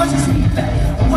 gorgeous and that.